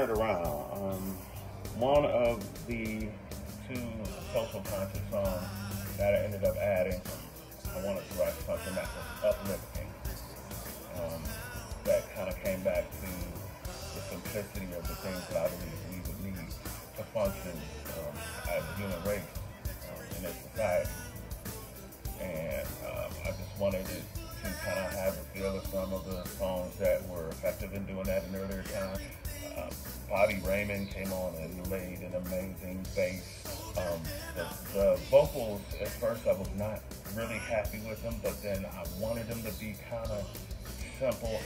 it around. Um, one of the two social conscious songs that I ended up adding, I wanted to write something that was uplifting. Um, that kind of came back to the simplicity of the things that I believe we would need to function um, as a human race um, in this society. And um, I just wanted to kind of have a feel of some of the songs that were effective in doing that in earlier times. Bobby Raymond came on and laid an amazing bass. Um, the, the vocals, at first I was not really happy with them, but then I wanted them to be kind of simple